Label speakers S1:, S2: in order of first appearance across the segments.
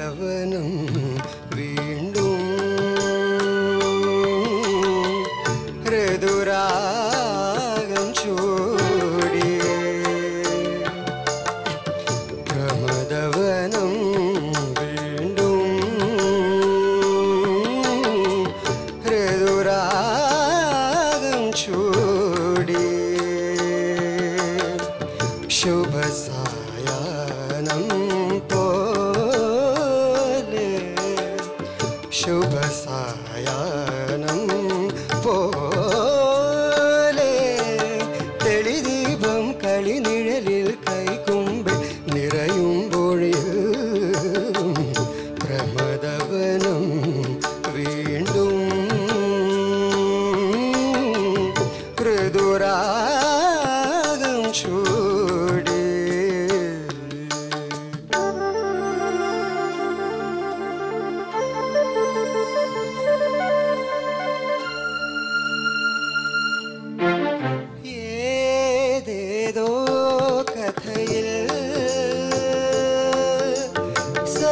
S1: പ്രമദവനം വീണ്ടും ഋതുരാഗം ചൂടി. പ്രമദവനം വീണ്ടും ഋതുരാഗം ചൂടി. ശുഭസായാനം ശുഭസായാനം പോലെ തെളിദീപം കളിനിഴലിൽ കൈകുമ്പിൽ നിറയുമ്പോഴിൽ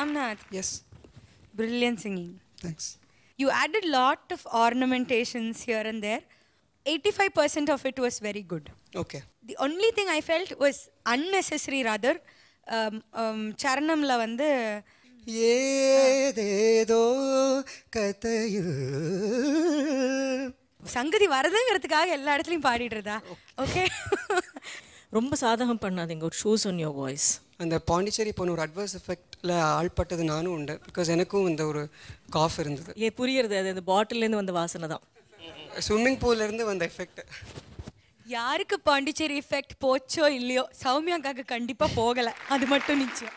S2: Ramnath.
S1: Yes.
S2: Brilliant singing.
S1: Thanks.
S2: You added lot of ornamentations here and there. 85% of it was very good.
S1: Okay.
S2: The only thing I felt was unnecessary rather. சரணம்ல வந்து
S1: ஏதேதோ கதையில்
S2: சங்கதி வருதுங்கிறதுக்காக எல்லா இடத்துலையும் பாடிடுறதா ஓகே
S3: ரொம்ப சாதகம் பண்ணாதீங்க ஒரு ஷூஸ் ஒன் யோர் வாய்ஸ்
S1: அந்த பாண்டிச்சேரி போன ஒரு அட்வர்ஸ் எஃபெக்டில் ஆள்பட்டது நானும் உண்டு. பிகாஸ் எனக்கும் இந்த ஒரு காஃப் இருந்தது.
S3: ஏ புரியுறது. அது அந்த பாட்டிலேருந்து வந்த வாசனை தான்.
S1: ஸ்விம்மிங் பூல்லேருந்து வந்த எஃபெக்ட்
S2: யாருக்கு பாண்டிச்சேரி எஃபெக்ட் போச்சோ இல்லையோ சௌமியாக்காக்கு கண்டிப்பா போகல. அது மட்டும் நிச்சயம்.